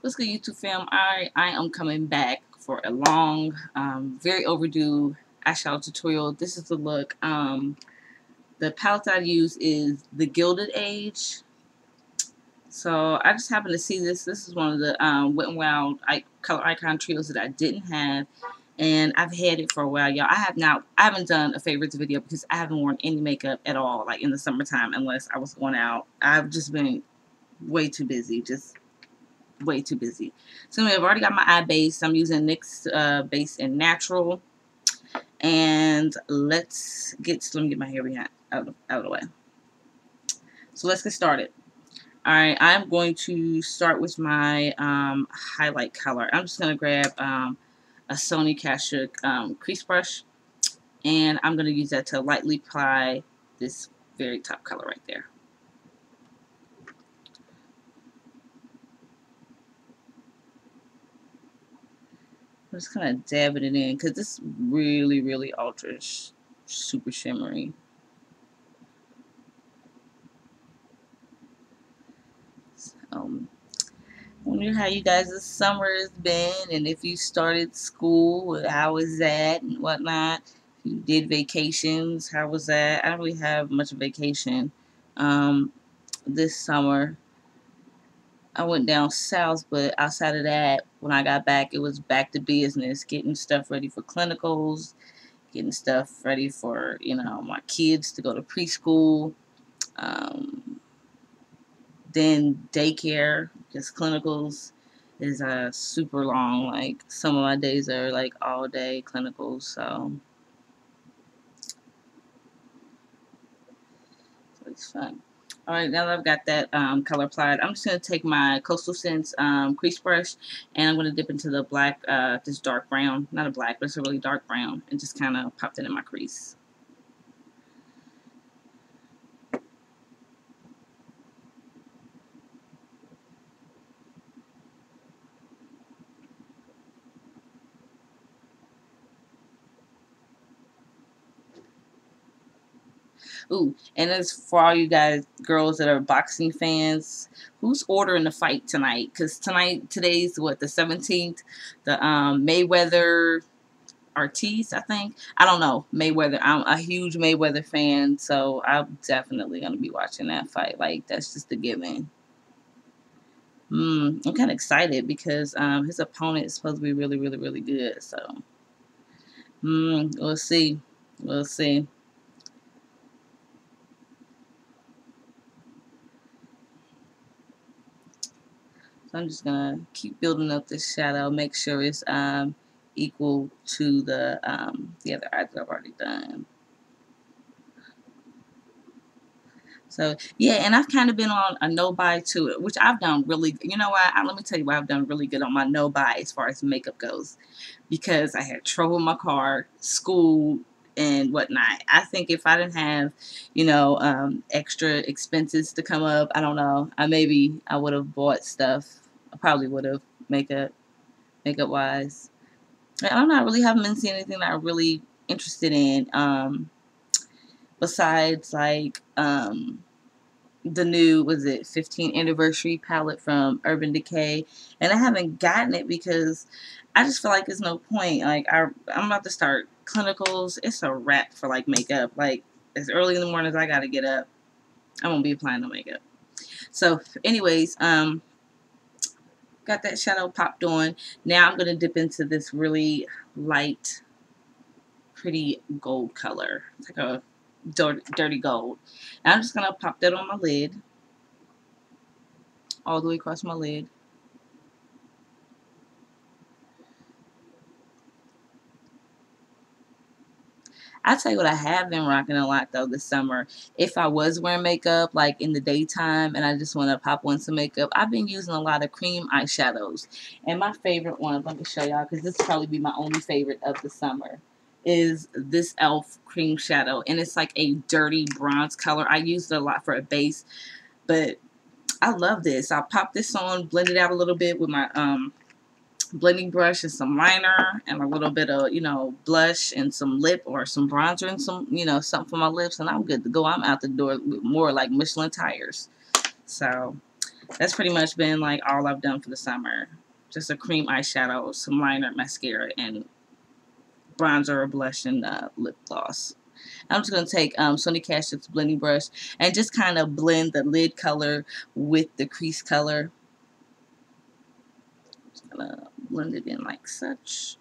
What's good, YouTube fam? I, I am coming back for a long, um, very overdue eyeshadow tutorial. This is the look. Um, the palette I use is the Gilded Age. So I just happened to see this. This is one of the um, Wet n Wild color icon trios that I didn't have. And I've had it for a while, y'all. I have not, I haven't done a favorites video because I haven't worn any makeup at all, like in the summertime, unless I was going out. I've just been way too busy, just way too busy. So anyway, I've already got my eye base. I'm using NYX uh, base in natural. And let's get, let me get my hair behind, out, of, out of the way. So let's get started. Alright, I'm going to start with my um, highlight color. I'm just going to grab um, a Sonia Kashuk um, crease brush. And I'm going to use that to lightly apply this very top color right there. I'm just kind of dabbing it in because this really, really ultra super shimmery. Um, wonder how you guys' summer has been and if you started school, how was that and whatnot. If you did vacations, how was that? I don't really have much vacation um, this summer. I went down south, but outside of that, when I got back, it was back to business, getting stuff ready for clinicals, getting stuff ready for, you know, my kids to go to preschool, um, then daycare, because clinicals is uh, super long. Like, some of my days are, like, all day clinicals, so, so it's fun. Alright, now that I've got that um, color applied, I'm just going to take my Coastal Scents um, crease brush and I'm going to dip into the black, uh, this dark brown, not a black, but it's a really dark brown, and just kind of pop that in my crease. Ooh, and as for all you guys, girls that are boxing fans, who's ordering the fight tonight? Because tonight, today's what the 17th, the um, Mayweather Ortiz, I think. I don't know Mayweather. I'm a huge Mayweather fan, so I'm definitely gonna be watching that fight. Like that's just a given. Mm, I'm kind of excited because um, his opponent is supposed to be really, really, really good. So, mm, we'll see. We'll see. So I'm just going to keep building up this shadow, make sure it's um, equal to the, um, the other eyes that I've already done. So, yeah, and I've kind of been on a no-buy too, which I've done really, you know what, I, let me tell you why I've done really good on my no-buy as far as makeup goes. Because I had trouble in my car, school, and whatnot. I think if I didn't have, you know, um, extra expenses to come up, I don't know, I maybe I would have bought stuff I probably would have makeup makeup wise. I don't know. I really haven't been seeing anything that I'm really interested in. Um, besides like um, the new was it 15th anniversary palette from Urban Decay, and I haven't gotten it because I just feel like there's no point. Like I, I'm about to start clinicals. It's a wrap for like makeup. Like as early in the morning as I gotta get up, I won't be applying no makeup. So, anyways, um, got that shadow popped on. Now I'm to dip into this really light, pretty gold color. It's like a dirty gold. I'm just going to pop that on my lid. All the way across my lid. I tell you what, I have been rocking a lot though this summer. If I was wearing makeup like in the daytime and I just want to pop on some makeup, I've been using a lot of cream eyeshadows. And my favorite one, let me show y'all because this probably be my only favorite of the summer, is this e.l.f. cream shadow. And it's like a dirty bronze color. I used it a lot for a base, but I love this. I'll pop this on, blend it out a little bit with my um blending brush and some liner and a little bit of, you know, blush and some lip or some bronzer and some, you know, something for my lips and I'm good to go. I'm out the door with more like Michelin tires. So, that's pretty much been like all I've done for the summer. Just a cream eyeshadow, some liner, mascara, and bronzer or blush and uh, lip gloss. I'm just going to take um, Sonia Kashuk's blending brush and just kind of blend the lid color with the crease color. Just going to blend it in like such.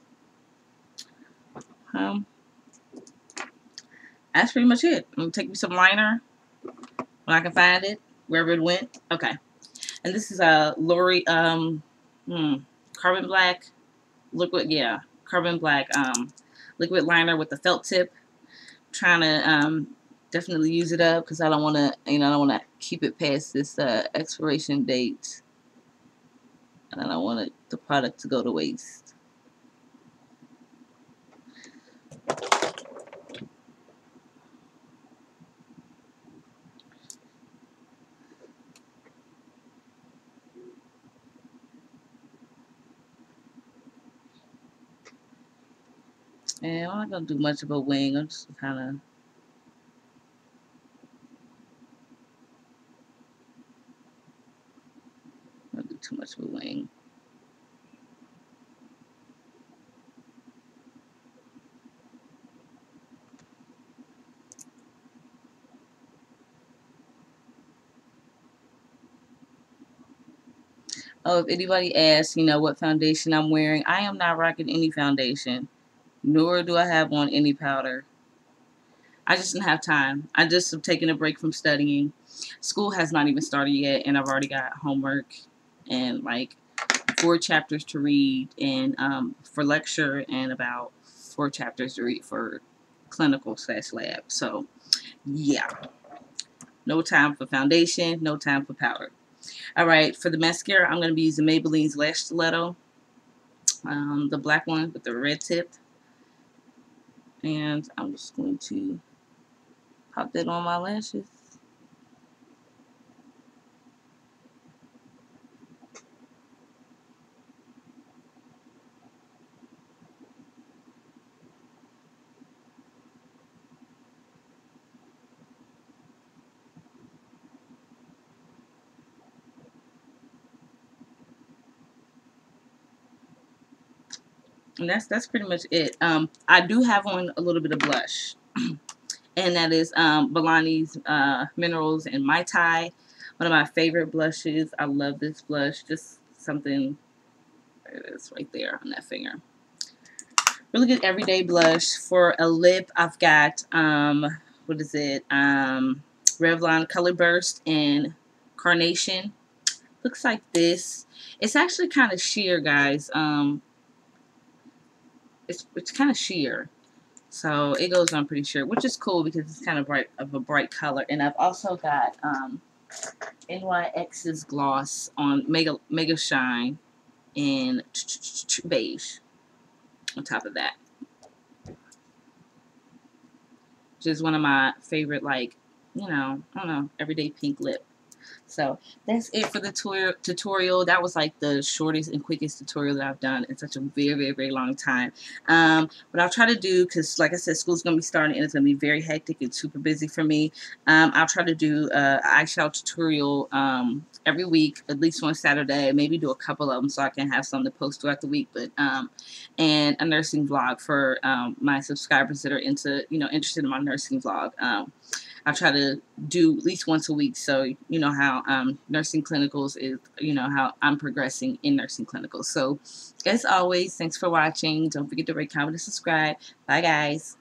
Um, that's pretty much it. I'm going to take me some liner when I can find it, wherever it went. Okay. And this is a Lori um, hmm, Carbon Black liquid, yeah, Carbon Black um, liquid liner with the felt tip. I'm trying to um, definitely use it up because I don't want to, you know, I don't want to keep it past this uh, expiration date. And I don't want the product to go to waste. And I'm not going to do much of a wing. I'm just kind of do too much of a wing. Oh, if anybody asks, you know, what foundation I'm wearing, I am not rocking any foundation nor do I have on any powder. I just didn't have time. I just have taken a break from studying. School has not even started yet, and I've already got homework and like four chapters to read and um, for lecture and about four chapters to read for clinical slash lab. So, yeah. No time for foundation, no time for powder. All right, for the mascara, I'm going to be using Maybelline's Lash Stiletto. Um, the black one with the red tip and I'm just going to pop that on my lashes. And that's that's pretty much it. Um, I do have on a little bit of blush, and that is um, Milani's uh, Minerals and Mai Tai. One of my favorite blushes. I love this blush. Just something. It is, right there on that finger. Really good everyday blush for a lip. I've got um, what is it? Um, Revlon Color Burst in Carnation. Looks like this. It's actually kind of sheer, guys. Um, it's, it's kind of sheer. So it goes on pretty sheer, which is cool because it's kind of bright of a bright color. And I've also got um, NYX's gloss on Mega Mega Shine in beige on top of that. Which is one of my favorite, like, you know, I don't know, everyday pink lip. So that's it for the tutorial. That was like the shortest and quickest tutorial that I've done in such a very, very, very long time. Um, but I'll try to do, because like I said, school's going to be starting and it's going to be very hectic and super busy for me. Um, I'll try to do uh, an tutorial um, every week, at least one Saturday, maybe do a couple of them so I can have something to post throughout the week. But um, And a nursing vlog for um, my subscribers that are into, you know, interested in my nursing vlog. I try to do at least once a week. So you know how um, nursing clinicals is, you know how I'm progressing in nursing clinicals. So as always, thanks for watching. Don't forget to rate, comment, and subscribe. Bye guys.